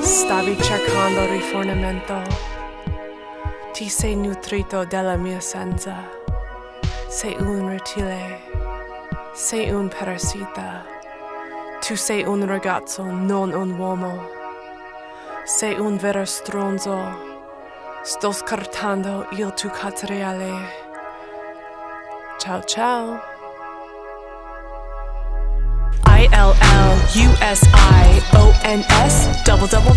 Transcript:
Stavi cercando rifornimento Ti sei nutrito della mia senza. Sei un rettile Sei un parassita Tu sei un ragazzo, non un uomo. Sei un vero stronzo. Sto scartando il tuo catriale Ciao ciao I L L U S I O N S double double